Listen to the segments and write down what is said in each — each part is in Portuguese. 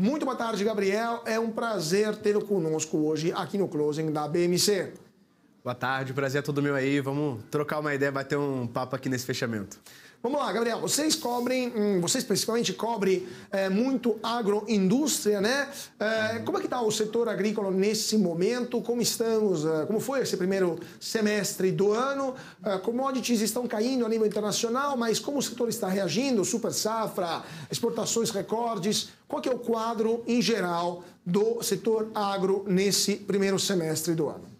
Muito boa tarde, Gabriel. É um prazer tê-lo conosco hoje aqui no Closing da BMC. Boa tarde, prazer é todo meu aí. Vamos trocar uma ideia, bater um papo aqui nesse fechamento. Vamos lá, Gabriel. Vocês cobrem, hum, você especificamente cobre é, muito agroindústria, né? É, como é que está o setor agrícola nesse momento? Como estamos? É, como foi esse primeiro semestre do ano? É, commodities estão caindo a nível internacional, mas como o setor está reagindo? Super safra, exportações recordes. Qual que é o quadro em geral do setor agro nesse primeiro semestre do ano?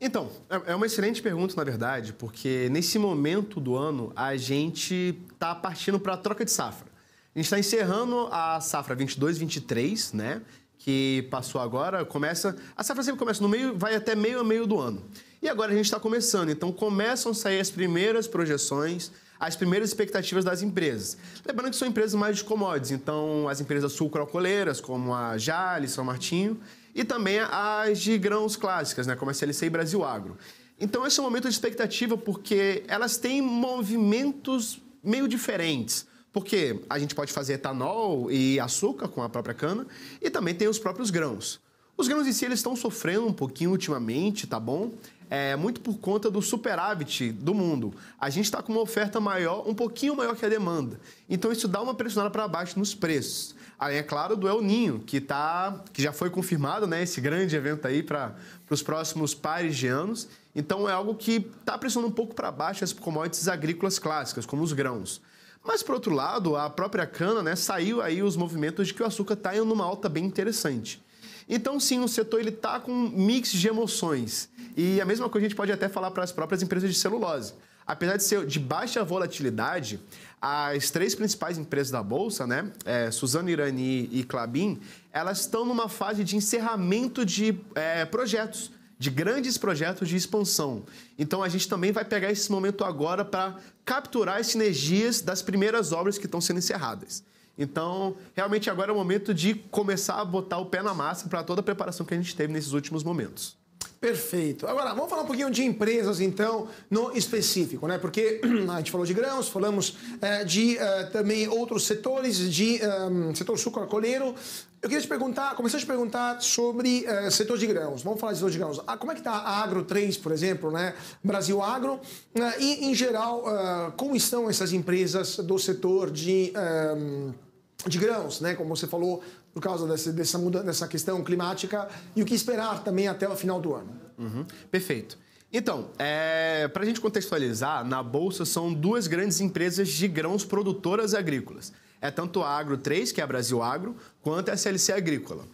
Então, é, é uma excelente pergunta, na verdade, porque nesse momento do ano a gente está partindo para a troca de safra. A gente está encerrando a safra 22-23, né? Que passou agora, começa. A safra sempre começa no meio, vai até meio a meio do ano. E agora a gente está começando, então começam a sair as primeiras projeções, as primeiras expectativas das empresas. Lembrando que são empresas mais de commodities, então as empresas sulcroalcooleiras, como a Jale, São Martinho, e também as de grãos clássicas, né, como a CLC e Brasil Agro. Então, esse é um momento de expectativa porque elas têm movimentos meio diferentes. Porque a gente pode fazer etanol e açúcar com a própria cana e também tem os próprios grãos. Os grãos em si eles estão sofrendo um pouquinho ultimamente, tá bom? É muito por conta do superávit do mundo. A gente está com uma oferta maior, um pouquinho maior que a demanda. Então isso dá uma pressionada para baixo nos preços. Além, é claro, do El Ninho, que, tá, que já foi confirmado, né, esse grande evento aí para os próximos pares de anos. Então é algo que está pressionando um pouco para baixo as commodities agrícolas clássicas, como os grãos. Mas, por outro lado, a própria cana né, saiu aí os movimentos de que o açúcar está em uma alta bem interessante. Então, sim, o setor está com um mix de emoções. E a mesma coisa a gente pode até falar para as próprias empresas de celulose. Apesar de ser de baixa volatilidade, as três principais empresas da Bolsa, né, é, Suzano Irani e Clabin, elas estão numa fase de encerramento de é, projetos, de grandes projetos de expansão. Então a gente também vai pegar esse momento agora para capturar as sinergias das primeiras obras que estão sendo encerradas. Então, realmente agora é o momento de começar a botar o pé na massa para toda a preparação que a gente teve nesses últimos momentos. Perfeito. Agora, vamos falar um pouquinho de empresas, então, no específico, né? Porque a gente falou de grãos, falamos é, de é, também outros setores, de um, setor sucroalcooleiro. Eu queria te perguntar, começar a te perguntar sobre uh, setor de grãos. Vamos falar de setor de grãos. Ah, como é que está a Agro 3, por exemplo, né? Brasil Agro. Uh, e, em geral, como estão essas empresas do setor de de grãos, né? Como você falou, por causa dessa, dessa, muda, dessa questão climática e o que esperar também até o final do ano. Uhum. Perfeito. Então, é, para a gente contextualizar, na Bolsa são duas grandes empresas de grãos produtoras agrícolas. É tanto a Agro 3, que é a Brasil Agro, quanto a SLC Agrícola.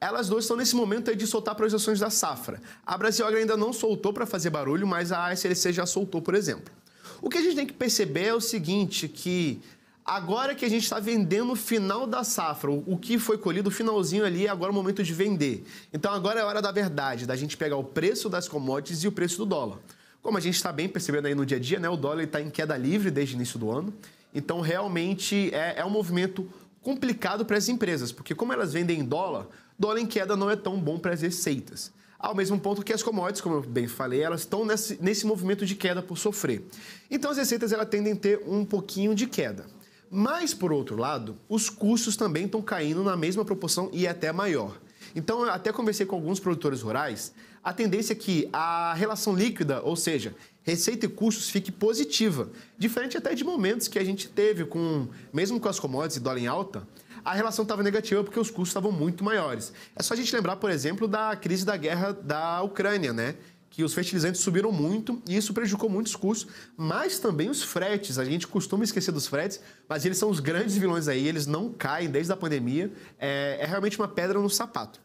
Elas duas estão nesse momento de soltar projeções da safra. A Brasil Agro ainda não soltou para fazer barulho, mas a SLC já soltou, por exemplo. O que a gente tem que perceber é o seguinte, que Agora que a gente está vendendo o final da safra, o que foi colhido, o finalzinho ali, é agora o momento de vender. Então agora é a hora da verdade, da gente pegar o preço das commodities e o preço do dólar. Como a gente está bem percebendo aí no dia a dia, né, o dólar está em queda livre desde o início do ano. Então realmente é, é um movimento complicado para as empresas, porque como elas vendem em dólar, dólar em queda não é tão bom para as receitas. Ao mesmo ponto que as commodities, como eu bem falei, elas estão nesse, nesse movimento de queda por sofrer. Então as receitas elas tendem a ter um pouquinho de queda. Mas, por outro lado, os custos também estão caindo na mesma proporção e até maior. Então, eu até conversei com alguns produtores rurais, a tendência é que a relação líquida, ou seja, receita e custos, fique positiva. Diferente até de momentos que a gente teve com, mesmo com as commodities e dólar em alta, a relação estava negativa porque os custos estavam muito maiores. É só a gente lembrar, por exemplo, da crise da guerra da Ucrânia, né? Que os fertilizantes subiram muito e isso prejudicou muitos custos, mas também os fretes. A gente costuma esquecer dos fretes, mas eles são os grandes vilões aí, eles não caem desde a pandemia. É, é realmente uma pedra no sapato.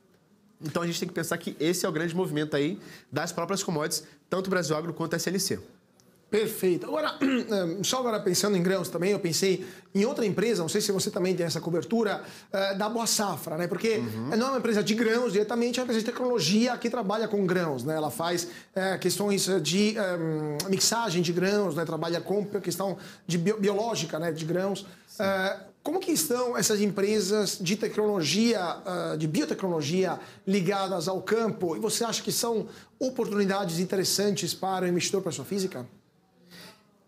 Então a gente tem que pensar que esse é o grande movimento aí das próprias commodities, tanto Brasil Agro quanto a SLC. Perfeito. Agora, eh, só agora pensando em grãos também, eu pensei em outra empresa, não sei se você também tem essa cobertura, eh, da Boa Safra, né? Porque uhum. não é uma empresa de grãos diretamente, é uma empresa de tecnologia que trabalha com grãos, né? Ela faz é, questões de um, mixagem de grãos, né? Trabalha com questão de biológica, né? De grãos. como que estão essas empresas de tecnologia, de biotecnologia ligadas ao campo? E você acha que são oportunidades interessantes para o investidor pessoa física?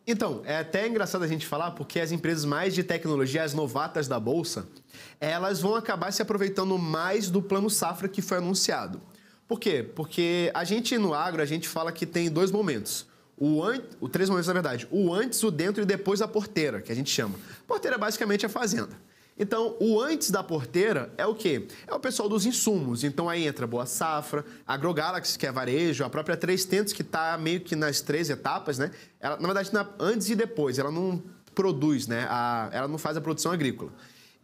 Então, é até engraçado a gente falar porque as empresas mais de tecnologia, as novatas da bolsa, elas vão acabar se aproveitando mais do plano safra que foi anunciado. Por quê? Porque a gente no agro, a gente fala que tem dois momentos. O, an... o três momentos, na verdade. O antes, o dentro e depois a porteira, que a gente chama. Porteira é basicamente a fazenda. Então, o antes da porteira é o quê? É o pessoal dos insumos. Então, aí entra Boa Safra, AgroGalaxy, que é varejo, a própria Três Tentos, que está meio que nas três etapas, né? Ela, na verdade, na, antes e depois. Ela não produz, né? A, ela não faz a produção agrícola.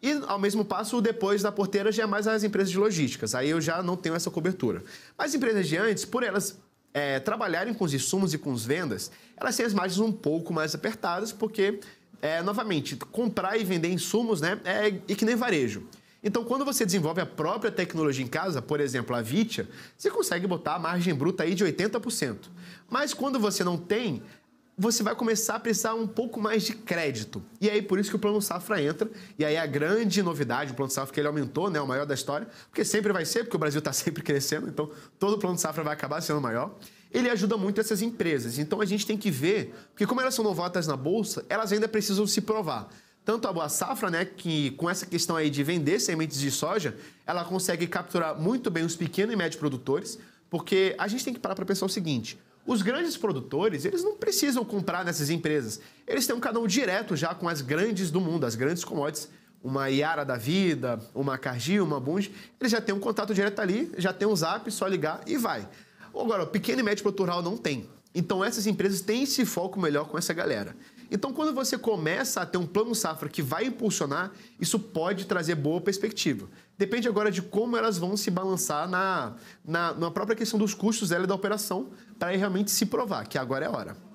E, ao mesmo passo, depois da porteira já é mais as empresas de logísticas. Aí eu já não tenho essa cobertura. Mas as empresas de antes, por elas é, trabalharem com os insumos e com as vendas, elas têm as margens um pouco mais apertadas, porque é, novamente, comprar e vender insumos né, é e que nem varejo. Então, quando você desenvolve a própria tecnologia em casa, por exemplo, a Vitia, você consegue botar a margem bruta aí de 80%. Mas quando você não tem, você vai começar a precisar um pouco mais de crédito. E aí, por isso que o Plano Safra entra. E aí, a grande novidade, o Plano Safra que ele aumentou, né, o maior da história, porque sempre vai ser, porque o Brasil está sempre crescendo, então todo o Plano Safra vai acabar sendo maior ele ajuda muito essas empresas. Então a gente tem que ver, porque como elas são novatas na bolsa, elas ainda precisam se provar. Tanto a Boa Safra, né, que com essa questão aí de vender sementes de soja, ela consegue capturar muito bem os pequenos e médios produtores, porque a gente tem que parar para pensar o seguinte: os grandes produtores, eles não precisam comprar nessas empresas. Eles têm um canal direto já com as grandes do mundo, as grandes commodities, uma Iara da vida, uma Cargill, uma Bunge, eles já têm um contato direto ali, já tem um zap, só ligar e vai. Agora, pequeno e médio produtor rural não tem. Então, essas empresas têm esse foco melhor com essa galera. Então, quando você começa a ter um plano safra que vai impulsionar, isso pode trazer boa perspectiva. Depende agora de como elas vão se balançar na, na, na própria questão dos custos dela e da operação, para realmente se provar que agora é a hora.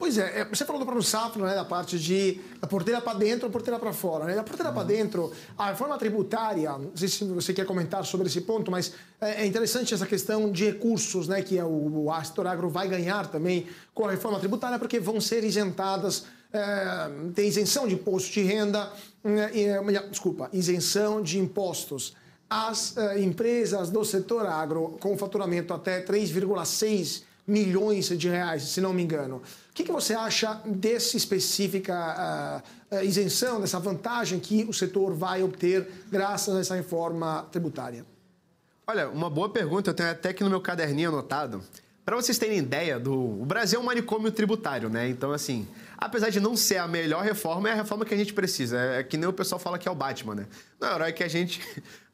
Pois é, é, você falou do plano safra, né, da parte de da porteira para dentro e porteira para fora. Né? Da porteira uhum. para dentro, a reforma tributária, não sei se você quer comentar sobre esse ponto, mas é, é interessante essa questão de recursos né, que o, o Astor Agro vai ganhar também com a reforma tributária, porque vão ser isentadas, é, tem isenção de imposto de renda, é, desculpa, isenção de impostos às é, empresas do setor agro com faturamento até 3,6 milhões de reais, se não me engano. Que, que você acha dessa específica uh, isenção, dessa vantagem que o setor vai obter graças a essa reforma tributária? Olha, uma boa pergunta, eu tenho até aqui no meu caderninho anotado. Para vocês terem ideia, do... o Brasil é um manicômio tributário, né? Então, assim, apesar de não ser a melhor reforma, é a reforma que a gente precisa. É que nem o pessoal fala que é o Batman, né? Não é a hora que a gente,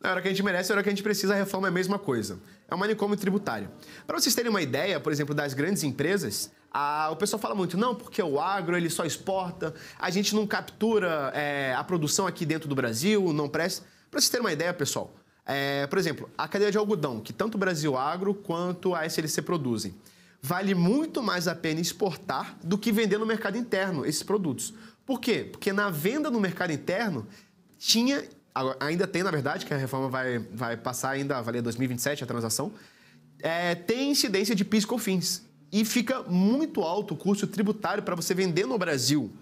não é a hora que a gente merece, é a hora que a gente precisa, a reforma é a mesma coisa. É um manicômio tributário. Para vocês terem uma ideia, por exemplo, das grandes empresas, a, o pessoal fala muito, não, porque o agro ele só exporta, a gente não captura é, a produção aqui dentro do Brasil, não presta. Para vocês terem uma ideia, pessoal, é, por exemplo, a cadeia de algodão, que tanto o Brasil Agro quanto a SLC produzem, vale muito mais a pena exportar do que vender no mercado interno esses produtos. Por quê? Porque na venda no mercado interno tinha, ainda tem na verdade, que a reforma vai, vai passar ainda a valer 2027 a transação, é, tem incidência de PIS COFINS. E fica muito alto o custo tributário para você vender no Brasil.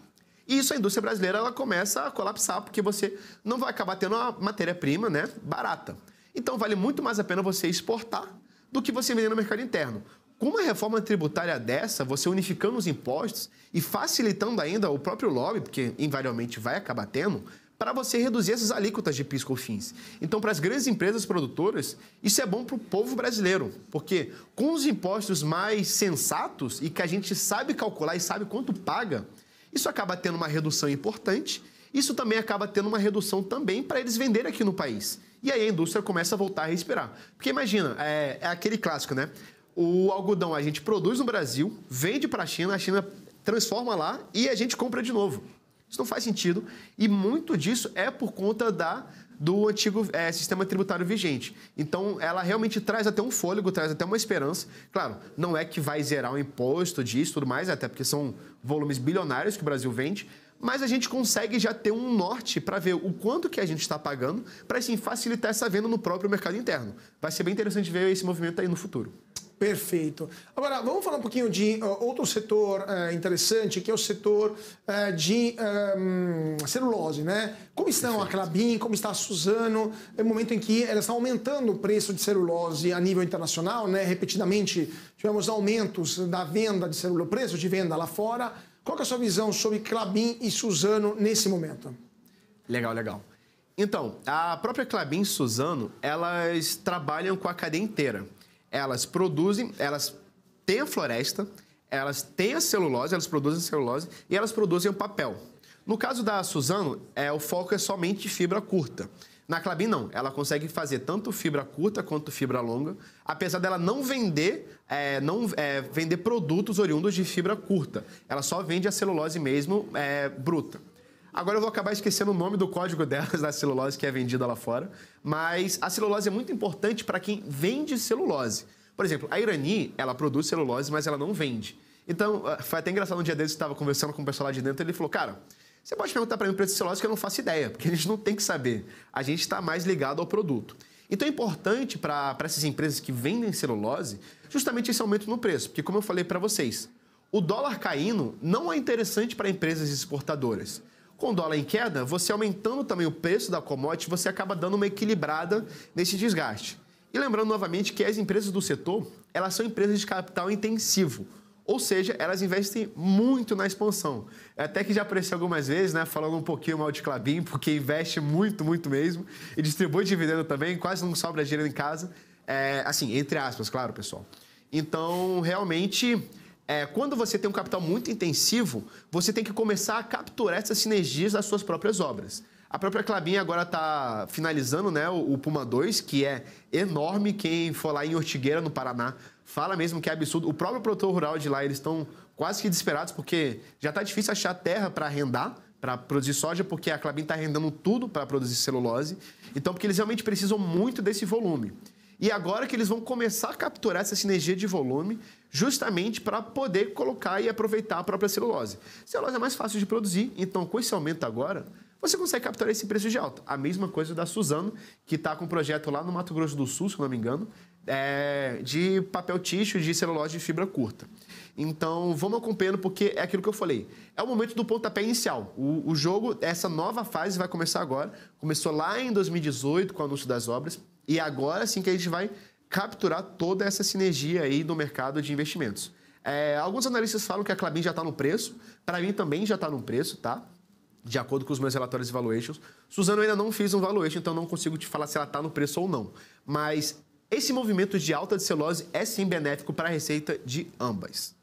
E isso a indústria brasileira ela começa a colapsar, porque você não vai acabar tendo uma matéria-prima né, barata. Então vale muito mais a pena você exportar do que você vender no mercado interno. Com uma reforma tributária dessa, você unificando os impostos e facilitando ainda o próprio lobby, porque invariavelmente vai acabar tendo, para você reduzir essas alíquotas de PIS COFINS. Então, para as grandes empresas produtoras, isso é bom para o povo brasileiro, porque com os impostos mais sensatos e que a gente sabe calcular e sabe quanto paga, isso acaba tendo uma redução importante. Isso também acaba tendo uma redução também para eles venderem aqui no país. E aí a indústria começa a voltar a respirar. Porque imagina, é, é aquele clássico, né? O algodão a gente produz no Brasil, vende para a China, a China transforma lá e a gente compra de novo. Isso não faz sentido e muito disso é por conta da do antigo é, sistema tributário vigente. Então, ela realmente traz até um fôlego, traz até uma esperança. Claro, não é que vai zerar o imposto disso tudo mais, até porque são volumes bilionários que o Brasil vende, mas a gente consegue já ter um norte para ver o quanto que a gente está pagando para, assim, facilitar essa venda no próprio mercado interno. Vai ser bem interessante ver esse movimento aí no futuro. Perfeito. Agora, vamos falar um pouquinho de uh, outro setor uh, interessante, que é o setor uh, de um, celulose, né? Como estão Perfeito. a Clabin, como está a Suzano, é o momento em que elas estão aumentando o preço de celulose a nível internacional, né? Repetidamente tivemos aumentos da venda de celulose, preço de venda lá fora, Qual é a sua visão sobre Clabin e Suzano nesse momento? Legal, legal. Então, a própria Clabin e Suzano, elas trabalham com a cadeia inteira. Elas produzem, elas têm a floresta, elas têm a celulose, elas produzem celulose e elas produzem o papel. No caso da Suzano, é, o foco é somente fibra curta. Na Clabin, não. Ela consegue fazer tanto fibra curta quanto fibra longa, apesar dela não vender, é, não é, vender produtos oriundos de fibra curta. Ela só vende a celulose mesmo é, bruta. Agora eu vou acabar esquecendo o nome do código delas, da celulose que é vendida lá fora. Mas a celulose é muito importante para quem vende celulose. Por exemplo, a Irani, ela produz celulose, mas ela não vende. Então, ah, foi até engraçado um dia desses, eu estava conversando com o pessoal lá de dentro, ele falou, cara, você pode perguntar para mim o preço de celulose que eu não faço ideia, porque a gente não tem que saber. A gente está mais ligado ao produto. Então é importante para essas empresas que vendem celulose justamente esse aumento no preço, porque como eu falei para vocês, o dólar caindo não é interessante para empresas exportadoras. Com o dólar em queda, você aumentando também o preço da commodity, você acaba dando uma equilibrada nesse desgaste. E lembrando novamente que as empresas do setor, elas são empresas de capital intensivo. Ou seja, elas investem muito na expansão. Até que já apareceu algumas vezes, né, falando um pouquinho mal de Clabin, porque investe muito, muito mesmo, e distribui dividendo também, quase não sobra dinheiro em casa. É, assim, entre aspas, claro, pessoal. Então, realmente, é, quando você tem um capital muito intensivo, você tem que começar a capturar essas sinergias das suas próprias obras. A própria Clabin agora está finalizando né, o, Puma 2, que é enorme. Quem for lá em Ortigueira, no Paraná, fala mesmo que é absurdo. O próprio produtor rural de lá, eles estão quase que desesperados, porque já está difícil achar terra para arrendar, para produzir soja, porque a Clabin está arrendando tudo para produzir celulose. Então, porque eles realmente precisam muito desse volume. E agora que eles vão começar a capturar essa sinergia de volume, justamente para poder colocar e aproveitar a própria celulose. Celulose é mais fácil de produzir, então com esse aumento agora, você consegue capturar esse preço de alta. A mesma coisa da Suzano, que está com um projeto lá no Mato Grosso do Sul, se não me engano, é, de papel tixo de celulose de fibra curta. Então, vamos acompanhando, porque é aquilo que eu falei. É o momento do pontapé inicial. O, o jogo, essa nova fase vai começar agora. Começou lá em 2018 com o anúncio das obras. E agora sim que a gente vai capturar toda essa sinergia aí do mercado de investimentos. É, alguns analistas falam que a Clabin já está no preço. Para mim também já está no preço, tá? De acordo com os meus relatórios de valuations. Suzano ainda não fiz um valuation, então não consigo te falar se ela está no preço ou não. Mas esse movimento de alta de celulose é sim benéfico para a receita de ambas.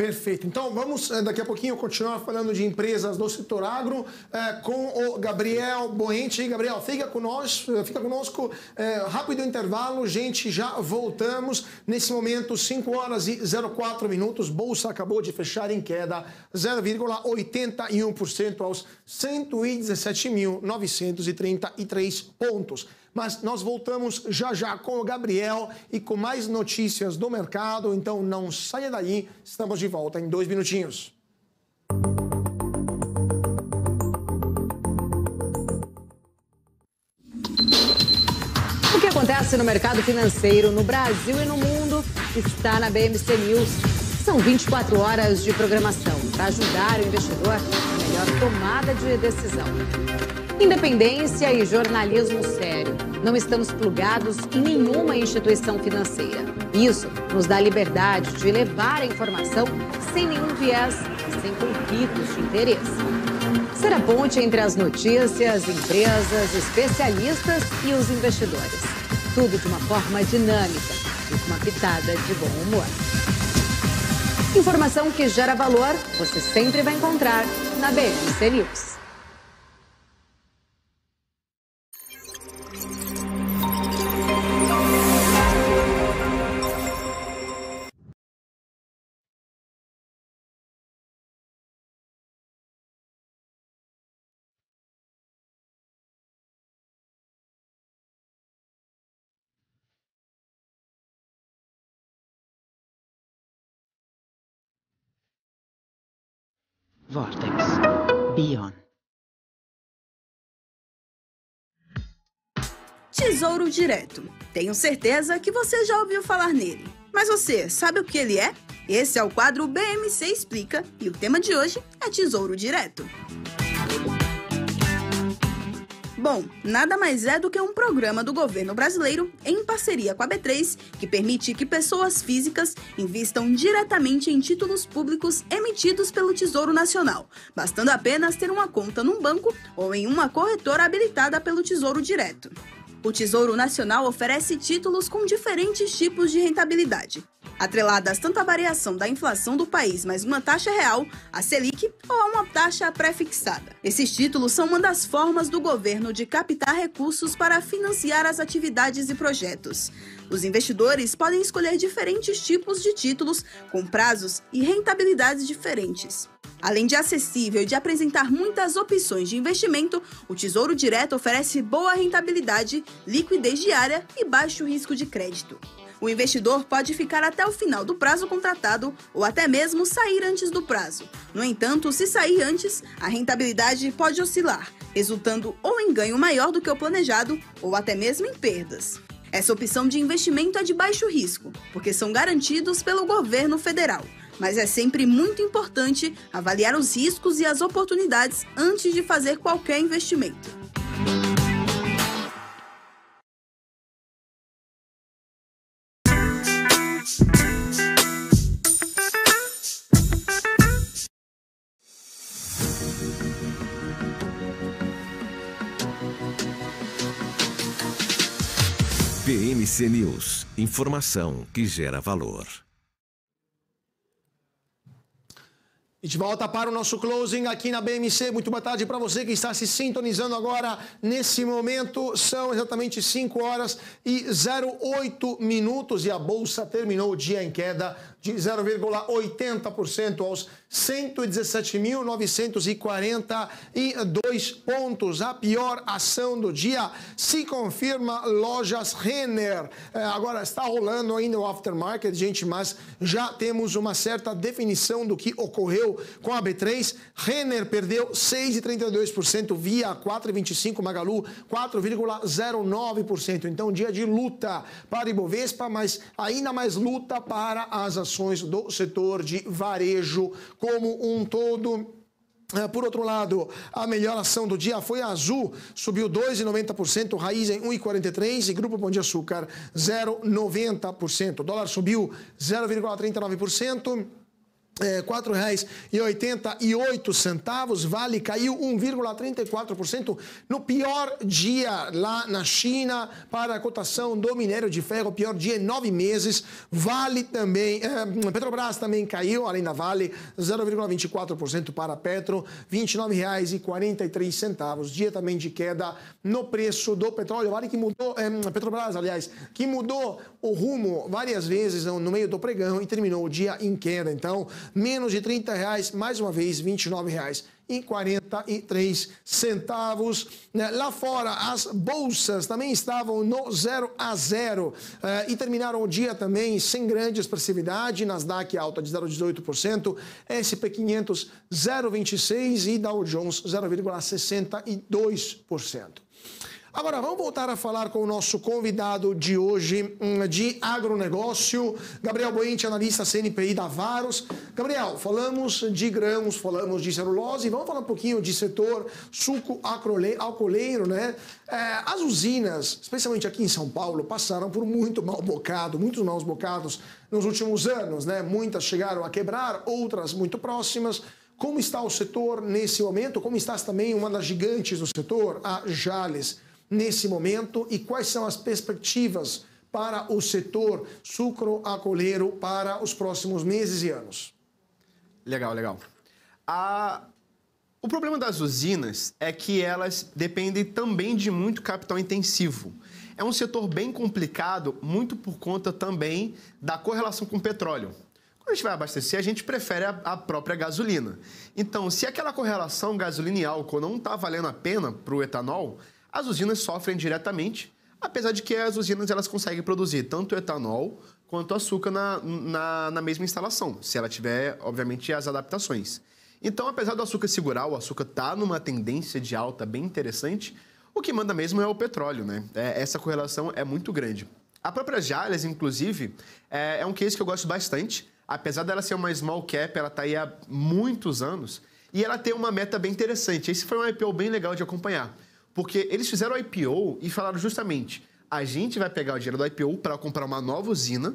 Perfeito. Então vamos eh, daqui a pouquinho continuar falando de empresas do setor agro eh, com o Gabriel Boente. Gabriel, fica conosco, eh, fica conosco. rápido intervalo, gente, já voltamos. Nesse momento, 5 horas e 04 minutos. Bolsa acabou de fechar em queda 0,81% aos 117.933 pontos mas nós voltamos já já com o Gabriel e com mais notícias do mercado. Então não saia daí, estamos de volta em dois minutinhos. O que acontece no mercado financeiro no Brasil e no mundo está na BMC News. São 24 horas de programação para ajudar o investidor na melhor tomada de decisão. Independência e jornalismo sério. Não estamos plugados em nenhuma instituição financeira. Isso nos dá liberdade de levar a informação sem nenhum viés sem conflitos de interesse. Ser a ponte entre as notícias, empresas, especialistas e os investidores. Tudo de uma forma dinâmica e com uma pitada de bom humor. Informação que gera valor, você sempre vai encontrar na BMC News. Vortex Beyond. Tesouro Direto. Tenho certeza que você já ouviu falar nele. Mas você sabe o que ele é? Esse é o quadro BMC Explica e o tema de hoje é Tesouro Direto. Bom, nada mais é do que um programa do governo brasileiro em parceria com a B3 que permite que pessoas físicas invistam diretamente em títulos públicos emitidos pelo Tesouro Nacional, bastando apenas ter uma conta num banco ou em uma corretora habilitada pelo Tesouro Direto. O Tesouro Nacional oferece títulos com diferentes tipos de rentabilidade, atreladas tanto à variação da inflação do país mais uma taxa real, a Selic, ou a uma taxa pré-fixada. Esses títulos são uma das formas do governo de captar recursos para financiar as atividades e projetos. Os investidores podem escolher diferentes tipos de títulos com prazos e rentabilidades diferentes. Além de acessível e de apresentar muitas opções de investimento, o Tesouro Direto oferece boa rentabilidade, liquidez diária e baixo risco de crédito. O investidor pode ficar até o final do prazo contratado ou até mesmo sair antes do prazo. No entanto, se sair antes, a rentabilidade pode oscilar, resultando ou em ganho maior do que o planejado ou até mesmo em perdas. Essa opção de investimento é de baixo risco, porque são garantidos pelo governo federal mas é sempre muito importante avaliar os riscos e as oportunidades antes de fazer qualquer investimento. PMC News. Informação que gera valor. E de volta para o nosso closing aqui na BMC. Muito boa tarde para você que está se sintonizando agora. Nesse momento, são exatamente 5 horas e 08 minutos e a bolsa terminou o dia em queda de 0,80% aos 117.942 pontos. A pior ação do dia se confirma lojas Renner. É, agora está rolando ainda o aftermarket, gente, mas já temos uma certa definição do que ocorreu com a B3. Renner perdeu 6,32% via 4,25 Magalu 4,09%. Então, dia de luta para Ibovespa, mas ainda mais luta para as ações do setor de varejo como um todo. É, por outro lado, a melhor ação do dia foi a Azul, subiu 2,90%, Raiz em 1,43% e Grupo Pão de Açúcar 0,90%. O dólar subiu 0,39%. É, R$ 4,88. Vale caiu 1,34% no pior dia lá na China para a cotação do minério de ferro, pior dia em nove meses. Vale também, é, Petrobras também caiu, além da Vale, 0,24% para a Petro, R$ 29,43. Dia também de queda no preço do petróleo. Vale que mudou, é, Petrobras, aliás, que mudou o rumo várias vezes no meio do pregão e terminou o dia em queda. Então, menos de 30 reais, mais uma vez, 29 reais e 43 centavos. Né? Lá fora, as bolsas também estavam no 0 a 0 eh, e terminaram o dia também sem grande expressividade. Nasdaq alta de 0,18%, SP 500 0,26% e Dow Jones 0,62%. Agora, vamos voltar a falar com o nosso convidado de hoje hum, de agronegócio, Gabriel Boente, analista CNPI da Varos. Gabriel, falamos de grãos, falamos de celulose, vamos falar um pouquinho de setor suco alcooleiro, né? É, as usinas, especialmente aqui em São Paulo, passaram por muito mal bocado, muitos maus bocados nos últimos anos, né? Muitas chegaram a quebrar, outras muito próximas. Como está o setor nesse momento? Como está também uma das gigantes do setor, a Jales? Nesse momento e quais são as perspectivas para o setor sucroalcooleiro para os próximos meses e anos? Legal, legal. A... O problema das usinas é que elas dependem também de muito capital intensivo. É um setor bem complicado, muito por conta também da correlação com o petróleo. Quando a gente vai abastecer, a gente prefere a, própria gasolina. Então, se aquela correlação gasolina e álcool não está valendo a pena para o etanol, as usinas sofrem diretamente, apesar de que as usinas elas conseguem produzir tanto etanol quanto açúcar na, na, na mesma instalação, se ela tiver, obviamente, as adaptações. Então, apesar do açúcar segurar, o açúcar está numa tendência de alta bem interessante, o que manda mesmo é o petróleo, né? É, essa correlação é muito grande. A própria Jales, inclusive, é, é, um case que eu gosto bastante. Apesar dela ser uma small cap, ela está aí há muitos anos e ela tem uma meta bem interessante. Esse foi um IPO bem legal de acompanhar Porque eles fizeram o IPO e falaram justamente: a gente vai pegar o dinheiro do IPO para comprar uma nova usina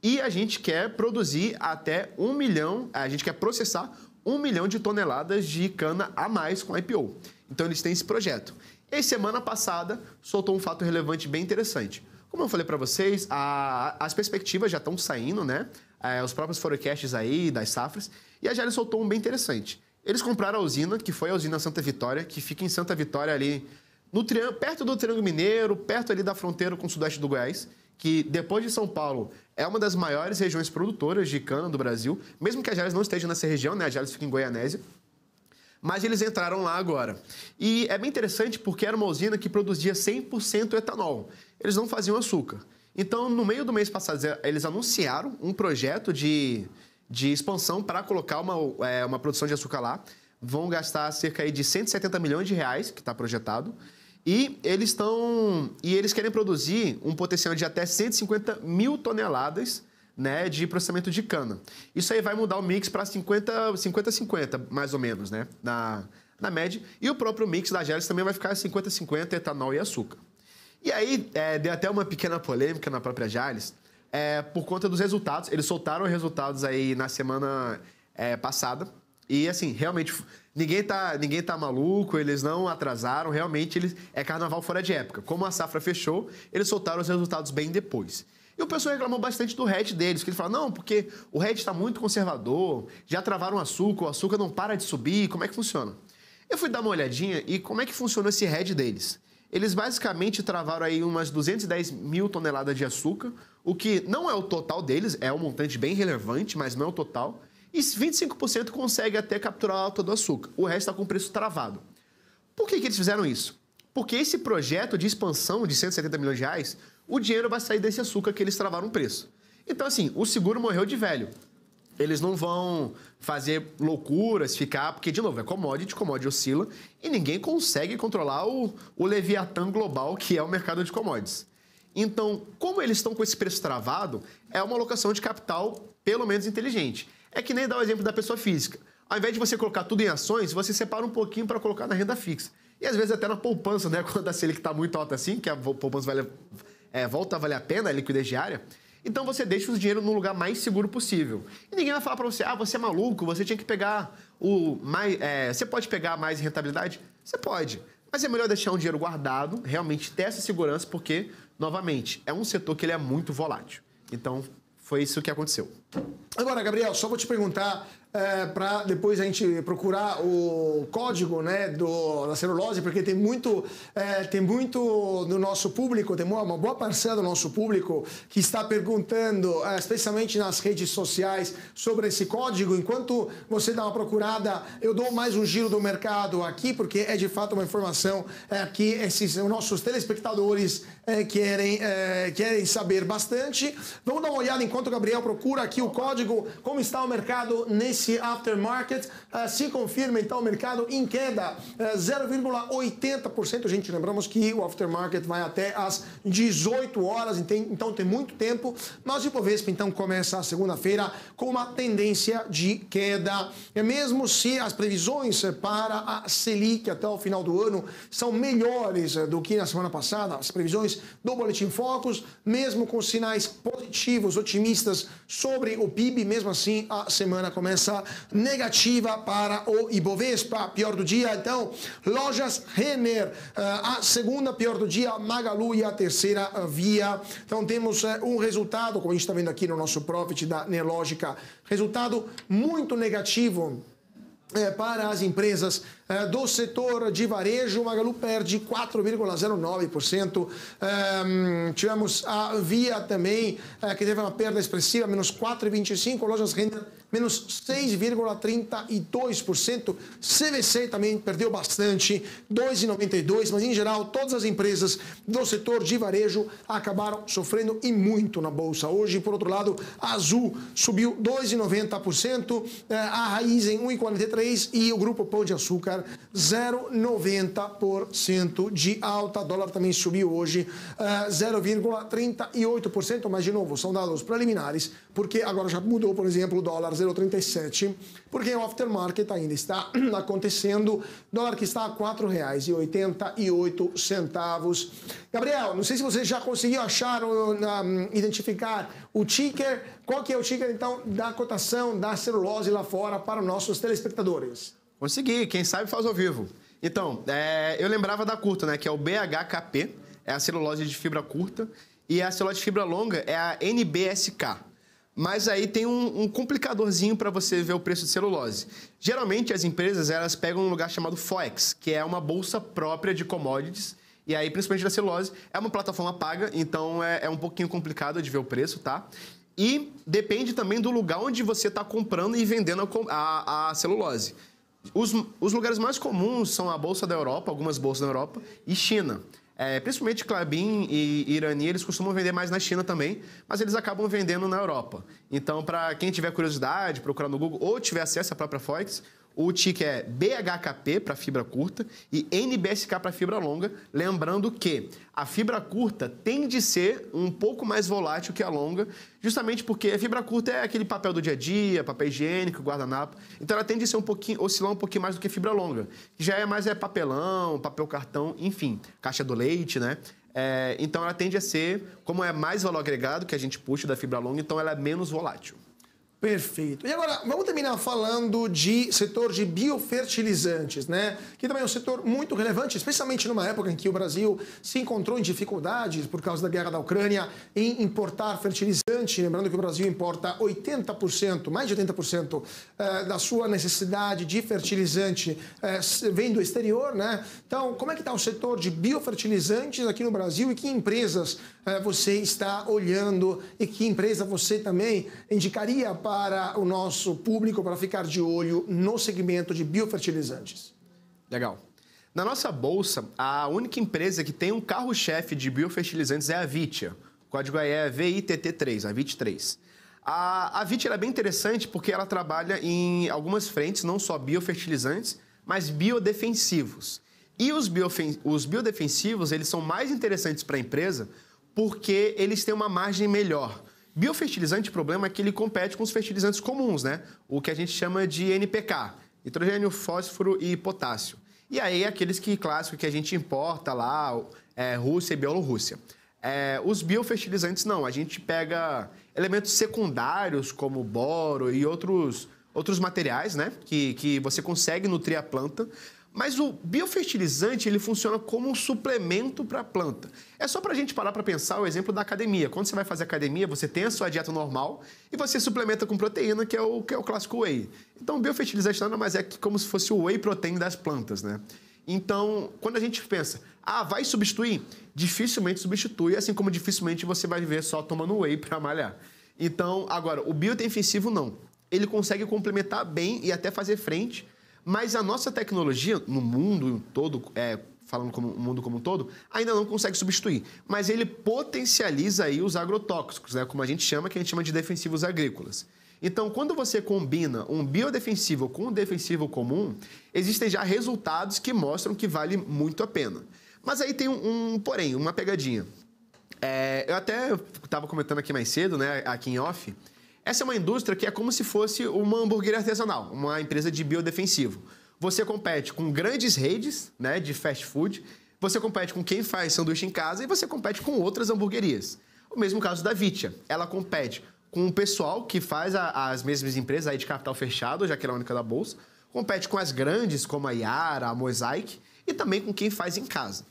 e a gente quer produzir até um milhão, a gente quer processar um milhão de toneladas de cana a mais com IPO. Então eles têm esse projeto. E semana passada soltou um fato relevante bem interessante. Como eu falei para vocês, a, as perspectivas já estão saindo, né? É, os próprios forecasts aí das safras. E a Gelli soltou um bem interessante. Eles compraram a usina, que foi a usina Santa Vitória, que fica em Santa Vitória ali, no perto do Triângulo Mineiro, perto ali da fronteira com o sudeste do Goiás, que depois de São Paulo é uma das maiores regiões produtoras de cana do Brasil, mesmo que a Jales não esteja nessa região, né? A Jales fica em Goianésia. Mas eles entraram lá agora. E é bem interessante porque era uma usina que produzia 100% etanol. Eles não faziam açúcar. Então, no meio do mês passado, eles anunciaram um projeto de, de expansão para colocar uma, é, uma produção de açúcar lá. Vão gastar cerca de 170 milhões de reais, que está projetado. E eles estão. E eles querem produzir um potencial de até 150 mil toneladas né, de processamento de cana. Isso aí vai mudar o mix para 50-50, mais ou menos, né? Na, na média. E o próprio mix da Gélis também vai ficar 50-50 etanol e açúcar. E aí, é, deu até uma pequena polêmica na própria Jales, é, por conta dos resultados. Eles soltaram os resultados aí na semana é, passada. E, assim, realmente, ninguém tá, ninguém tá maluco, eles não atrasaram. Realmente, eles, é carnaval fora de época. Como a safra fechou, eles soltaram os resultados bem depois. E o pessoal reclamou bastante do RED deles, que ele fala, não, porque o RED está muito conservador, já travaram o açúcar, o açúcar não para de subir, como é que funciona? Eu fui dar uma olhadinha e como é que funciona esse RED deles. Eles basicamente travaram aí umas 210 mil toneladas de açúcar, o que não é o total deles, é um montante bem relevante, mas não é o total. E 25% consegue até capturar todo o açúcar. O resto está com preço travado. Por que, que eles fizeram isso? Porque esse projeto de expansão de 170 milhões de reais o dinheiro vai sair desse açúcar que eles travaram o preço. Então, assim, o seguro morreu de velho. Eles não vão fazer loucuras, ficar. Porque, de novo, é commodity, commodity oscila, e ninguém consegue controlar o, o Leviatã global, que é o mercado de commodities. Então, como eles estão com esse preço travado, é uma alocação de capital pelo menos inteligente. É que nem dar o exemplo da pessoa física. Ao invés de você colocar tudo em ações, você separa um pouquinho para colocar na renda fixa. E às vezes até na poupança, né? Quando a Selic está muito alta assim, que a poupança vale é, volta a valer a pena a liquidez diária, então você deixa o dinheiro no lugar mais seguro possível. E ninguém vai falar para você, ah, você é maluco, você tinha que pegar o mais. É, você pode pegar mais rentabilidade? Você pode. Mas é melhor deixar um dinheiro guardado, realmente ter essa segurança, porque, novamente, é um setor que ele é muito volátil. Então, foi isso que aconteceu. Agora, Gabriel, só vou te perguntar é, para depois a gente procurar o código né, do, da celulose, porque tem muito, é, tem muito do nosso público, tem uma, boa parcela do nosso público que está perguntando, é, especialmente nas redes sociais, sobre esse código. Enquanto você dá uma procurada, eu dou mais um giro do mercado aqui, porque é de fato uma informação é, que esses nossos telespectadores é, querem, é, querem saber bastante. Vamos dar uma olhada enquanto o Gabriel procura aqui o código, como está o mercado nesse esse aftermarket uh, se confirma então o mercado em queda uh, eh, 0,80%. Gente, lembramos que o aftermarket vai até às 18 horas, então tem muito tempo. Mas o Ibovespa então começa a segunda-feira com uma tendência de queda. E mesmo se as previsões para a Selic até o final do ano são melhores eh, do que na semana passada, as previsões do Boletim Focus, mesmo com sinais positivos, otimistas sobre o PIB, mesmo assim a semana começa negativa para o Ibovespa. Pior do dia, então, lojas Renner, eh, a segunda pior do dia, Magalu e a terceira Via. Então temos eh, um resultado, como a gente está vendo aqui no nosso profit da Neológica, resultado muito negativo para as empresas do setor de varejo, Magalu perde 4,09%. É, tivemos a Via também, é, que teve uma perda expressiva, menos 4,25%. Lojas Renda, menos 6,32%. CVC também perdeu bastante, 2,92%. Mas, em geral, todas as empresas do setor de varejo acabaram sofrendo e muito na Bolsa. Hoje, por outro lado, a Azul subiu 2,90%, é, a Raiz em 1,43% e o Grupo Pão de Açúcar dólar 0,90% de alta. O dólar também subiu hoje uh, 0,38%, mas de novo, são dados preliminares, porque agora já mudou, por exemplo, o dólar 0,37, porque o aftermarket ainda está acontecendo, dólar que está a R$ 4,88. Gabriel, não sei se você já conseguiu achar ou um, identificar o ticker. Qual que é o ticker, então, da cotação da celulose lá fora para os nossos telespectadores? Consegui, quem sabe faz ao vivo. Então, é, eu lembrava da curta, né? Que é o BHKP, é a celulose de fibra curta, e a celulose de fibra longa é a NBSK. Mas aí tem um, um complicadorzinho para você ver o preço de celulose. Geralmente as empresas elas pegam um lugar chamado Forex, que é uma bolsa própria de commodities. E aí, principalmente da celulose, é uma plataforma paga, então é, é um pouquinho complicado de ver o preço, tá? E depende também do lugar onde você está comprando e vendendo a, a, a celulose. Os, os, lugares mais comuns são a Bolsa da Europa, algumas bolsas da Europa, e China. É, principalmente Clabin e Irani, eles costumam vender mais na China também, mas eles acabam vendendo na Europa. Então, para quem tiver curiosidade, procurar no Google ou tiver acesso à própria Forex, o TIC é BHKP para fibra curta e NBSK para fibra longa. Lembrando que a fibra curta tende a ser um pouco mais volátil que a longa, justamente porque a fibra curta é aquele papel do dia a dia, papel higiênico, guardanapo. Então ela tende a ser um pouquinho, oscilar um pouquinho mais do que a fibra longa, que já é mais é papelão, papel cartão, enfim, caixa do leite, né? É, então ela tende a ser, como é mais valor agregado que a gente puxa da fibra longa, então ela é menos volátil. Perfeito. E agora, vamos terminar falando de setor de biofertilizantes, né? Que também é um setor muito relevante, especialmente numa época em que o Brasil se encontrou em dificuldades por causa da guerra da Ucrânia em importar fertilizante. Lembrando que o Brasil importa 80%, mais de 80% eh, da sua necessidade de fertilizante eh, vem do exterior, né? Então, como é que está o setor de biofertilizantes aqui no Brasil e que empresas eh, você está olhando e que empresa você também indicaria para para o nosso público para ficar de olho no segmento de biofertilizantes? Legal. Na nossa bolsa, a única empresa que tem um carro-chefe de biofertilizantes é a Vitia. O código aí é VITT3, a VIT3. A, a Vitia é bem interessante porque ela trabalha em algumas frentes, não só biofertilizantes, mas biodefensivos. E os, biofen os biodefensivos, eles são mais interessantes para a empresa porque eles têm uma margem melhor. Biofertilizante, o problema é que ele compete com os fertilizantes comuns, né? O que a gente chama de NPK, nitrogênio, fósforo e potássio. E aí aqueles que clássicos que a gente importa lá, é, Rússia e Bielorrússia. É, os biofertilizantes não, a gente pega elementos secundários como boro e outros, outros materiais, né? Que, que você consegue nutrir a planta, mas o biofertilizante ele funciona como um suplemento para a planta. É só para a gente parar para pensar o exemplo da academia. Quando você vai fazer academia, você tem a sua dieta normal e você suplementa com proteína, que é o, que é o clássico whey. Então, o biofertilizante nada mais é que como se fosse o whey protein das plantas, né? Então, quando a gente pensa, ah, vai substituir? Dificilmente substitui, assim como dificilmente você vai viver só tomando whey para malhar. Então, agora, o biodefensivo não. Ele consegue complementar bem e até fazer frente mas a nossa tecnologia, no mundo todo, é, falando como o mundo como um todo, ainda não consegue substituir. Mas ele potencializa aí os agrotóxicos, né? como a gente chama, que a gente chama de defensivos agrícolas. Então, quando você combina um biodefensivo com um defensivo comum, existem já resultados que mostram que vale muito a pena. Mas aí tem um, um porém, uma pegadinha. É, eu até estava comentando aqui mais cedo, né, aqui em off, essa é uma indústria que é como se fosse uma hamburgueria artesanal, uma empresa de biodefensivo. Você compete com grandes redes né, de fast food, você compete com quem faz sanduíche em casa e você compete com outras hamburguerias. O mesmo caso da Vitia. Ela compete com o pessoal que faz a, as mesmas empresas aí de capital fechado, já que ela é a única da bolsa, compete com as grandes como a Yara, a Mosaic e também com quem faz em casa.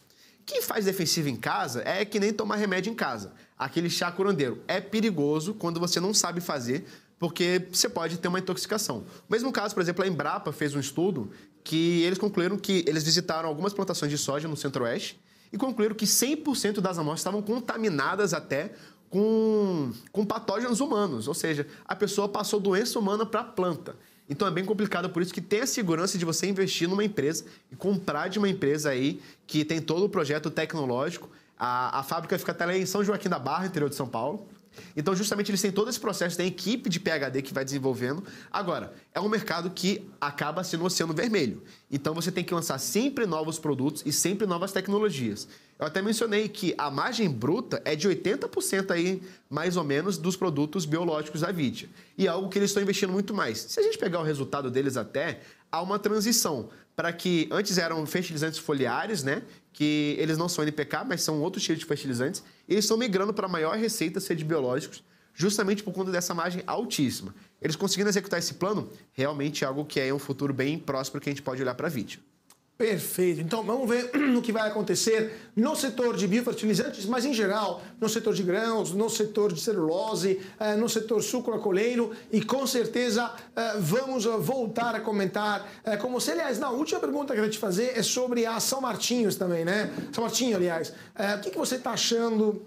Quem faz defensivo em casa é que nem tomar remédio em casa. Aquele chá curandeiro. É perigoso quando você não sabe fazer, porque você pode ter uma intoxicação. O mesmo caso, por exemplo, a Embrapa fez um estudo que eles concluíram que eles visitaram algumas plantações de soja no centro-oeste e concluíram que 100% das amostras estavam contaminadas até com, com patógenos humanos, ou seja, a pessoa passou doença humana para a planta. Então é bem complicado, por isso que tem a segurança de você investir numa empresa e comprar de uma empresa aí que tem todo o projeto tecnológico. A, a fábrica fica até lá em São Joaquim da Barra, interior de São Paulo. Então, justamente, eles têm todo esse processo, tem equipe de PHD que vai desenvolvendo. Agora, é um mercado que acaba sendo um oceano vermelho. Então, você tem que lançar sempre novos produtos e sempre novas tecnologias. Eu até mencionei que a margem bruta é de 80% aí, mais ou menos, dos produtos biológicos da Vitia. E é algo que eles estão investindo muito mais. Se a gente pegar o resultado deles até, há uma transição para que antes eram fertilizantes foliares, né? Que eles não são NPK, mas são outros tipos de fertilizantes. E eles estão migrando para maior receita ser de biológicos, justamente por conta dessa margem altíssima. Eles conseguindo executar esse plano, realmente é algo que é um futuro bem próximo que a gente pode olhar para a Vitia. Perfeito. Então vamos ver o que vai acontecer no setor de biofertilizantes, mas em geral no setor de grãos, no setor de celulose, eh, no setor sucroalcooleiro e com certeza eh, vamos eh, voltar a comentar como se, aliás, na última pergunta que eu vou te fazer é sobre a São Martinhos também, né? São Martinho, aliás. O que, você está achando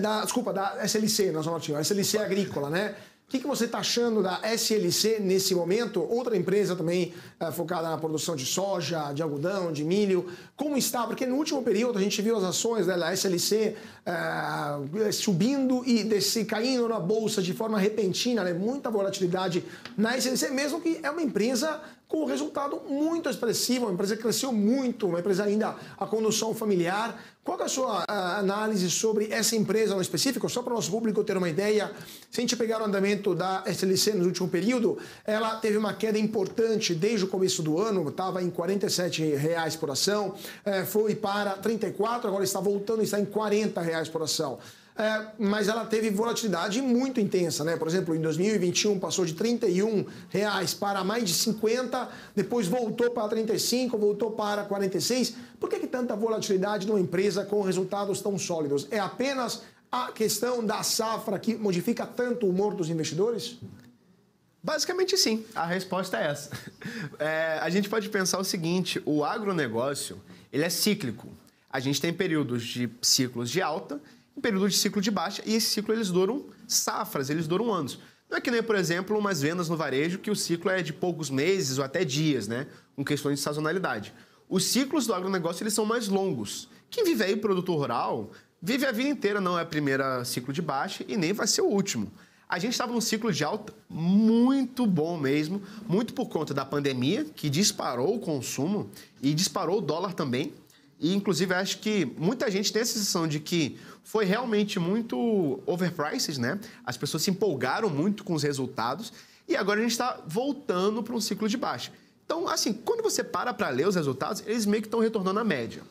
da, desculpa, da SLC, não São Martinho, SLC Agrícola, né? O que, que você está achando da SLC nesse momento? Outra empresa também é, focada na produção de soja, de algodão, de milho. Como está? Porque no último período a gente viu as ações da SLC é, subindo e descer, caindo na bolsa de forma repentina, né? muita volatilidade na SLC, mesmo que é uma empresa com um resultado muito expressivo, uma empresa que cresceu muito, uma empresa ainda a condução familiar. Qual é a sua análise sobre essa empresa no específico? Só para o nosso público ter uma ideia, se a gente pegar o andamento da SLC no último período, ela teve uma queda importante desde o começo do ano, estava em 47 reais por ação, é, foi para 34, agora está voltando, está em 40 reais por ação é, mas ela teve volatilidade muito intensa, né? Por exemplo, em 2021 passou de 31 reais para mais de 50, depois voltou para 35, voltou para 46. Por que, que tanta volatilidade numa empresa com resultados tão sólidos? É apenas a questão da safra que modifica tanto o humor dos investidores? Basicamente sim, a resposta é essa. É, a gente pode pensar o seguinte: o agronegócio ele é cíclico. A gente tem períodos de ciclos de alta um período de ciclo de baixa e esse ciclo eles duram safras, eles duram anos. Não é que nem, por exemplo, umas vendas no varejo que o ciclo é de poucos meses ou até dias, né? Com questões de sazonalidade. Os ciclos do agronegócio eles são mais longos. Quem vive aí produtor rural vive a vida inteira, não é o primeiro ciclo de baixa e nem vai ser o último. A gente estava num ciclo de alta muito bom mesmo, muito por conta da pandemia, que disparou o consumo e disparou o dólar também. E, inclusive, acho que muita gente tem a sensação de que foi realmente muito overpriced, né? As pessoas se empolgaram muito com os resultados e agora a gente está voltando para um ciclo de baixa. Então, assim, quando você para para ler os resultados, eles meio que estão retornando à média.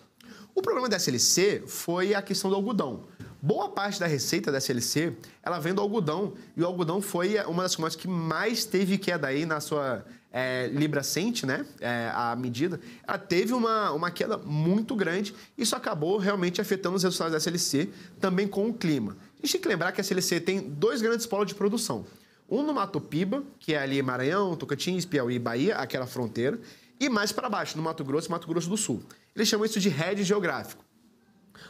O problema da SLC foi a questão do algodão. Boa parte da receita da SLC, ela vem do algodão, e o algodão foi uma das commodities que mais teve queda aí na sua é, Libra né, é, a medida, ela teve uma, uma queda muito grande. Isso acabou realmente afetando os resultados da SLC, também com o clima. A gente tem que lembrar que a SLC tem dois grandes polos de produção. Um no Mato Piba, que é ali Maranhão, Tocantins, Piauí Bahia, aquela fronteira, e mais para baixo, no Mato Grosso e Mato Grosso do Sul. Eles chamam isso de head geográfico.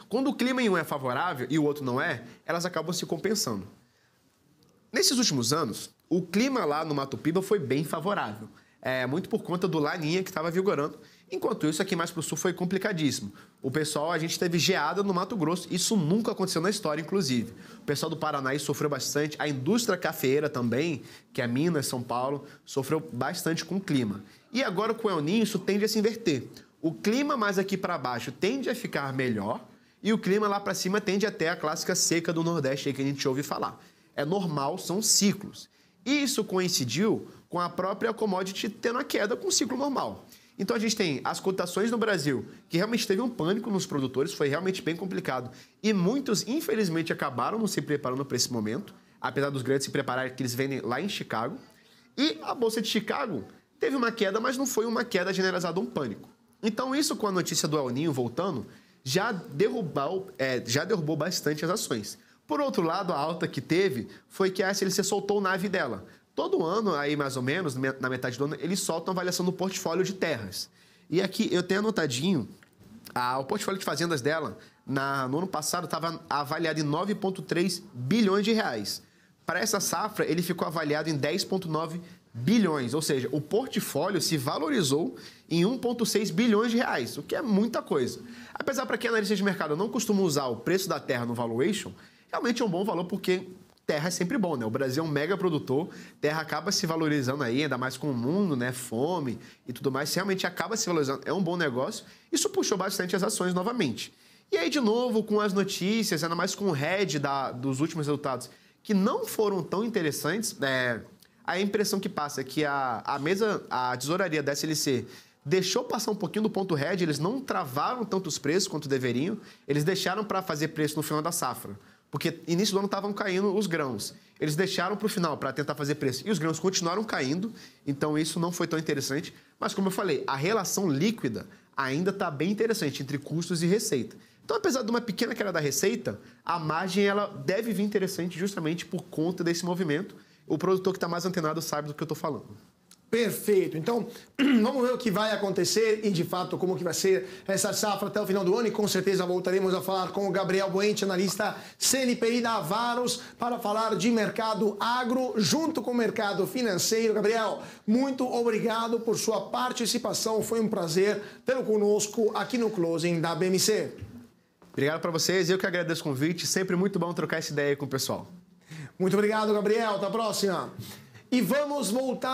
Quando o clima em um é favorável e o outro não é, elas acabam se compensando. Nesses últimos anos, o clima lá no Mato Piba foi bem favorável. É, muito por conta do Laninha que estava vigorando. Enquanto isso, aqui mais para o sul foi complicadíssimo. O pessoal, a gente teve geada no Mato Grosso. Isso nunca aconteceu na história, inclusive. O pessoal do Paraná sofreu bastante. A indústria cafeeira também, que é Minas, São Paulo, sofreu bastante com o clima. E agora com o El Ninho, isso tende a se inverter. O clima mais aqui para baixo tende a ficar melhor e o clima lá para cima tende até a clássica seca do Nordeste aí que a gente ouve falar. É normal, são ciclos. E isso coincidiu com a própria commodity tendo a queda com o ciclo normal. Então a gente tem as cotações no Brasil, que realmente teve um pânico nos produtores, foi realmente bem complicado. E muitos, infelizmente, acabaram não se preparando para esse momento, apesar dos grandes se prepararem, que eles vendem lá em Chicago. E a Bolsa de Chicago teve uma queda, mas não foi uma queda generalizada, um pânico. Então, isso com a notícia do El Ninho voltando, já derrubou, é, já derrubou bastante as ações. Por outro lado, a alta que teve foi que a SLC soltou nave dela. Todo ano, aí mais ou menos, na metade do ano, eles soltam a avaliação do portfólio de terras. E aqui eu tenho anotadinho, a, o portfólio de fazendas dela, na, no ano passado, estava avaliado em 9,3 bilhões de reais. Para essa safra, ele ficou avaliado em 10,9 bilhões, ou seja, o portfólio se valorizou em 1,6 bilhões de reais, o que é muita coisa. Apesar para quem é analista de mercado não costuma usar o preço da terra no valuation, realmente é um bom valor porque terra é sempre bom, né? O Brasil é um mega produtor, terra acaba se valorizando aí, ainda mais com o mundo, né? Fome e tudo mais, realmente acaba se valorizando. É um bom negócio. Isso puxou bastante as ações novamente. E aí, de novo, com as notícias, ainda mais com o head da, dos últimos resultados, que não foram tão interessantes, é, a impressão que passa é que a, a mesa, a tesouraria da SLC deixou passar um pouquinho do ponto head, eles não travaram tanto os preços quanto deveriam, eles deixaram para fazer preço no final da safra. Porque início do ano estavam caindo os grãos. Eles deixaram para o final para tentar fazer preço. E os grãos continuaram caindo, então isso não foi tão interessante. Mas, como eu falei, a relação líquida ainda está bem interessante entre custos e receita. Então, apesar de uma pequena queda da receita, a margem ela deve vir interessante justamente por conta desse movimento. O produtor que está mais antenado sabe do que eu estou falando. Perfeito. Então, vamos ver o que vai acontecer e, de fato, como que vai ser essa safra até o final do ano. E com certeza voltaremos a falar com o Gabriel Buente, analista CNPI da Avaros, para falar de mercado agro junto com o mercado financeiro. Gabriel, muito obrigado por sua participação. Foi um prazer tê-lo conosco aqui no Closing da BMC. Obrigado para vocês. Eu que agradeço o convite. Sempre muito bom trocar essa ideia com o pessoal. Muito obrigado, Gabriel. Até a próxima. E vamos voltar.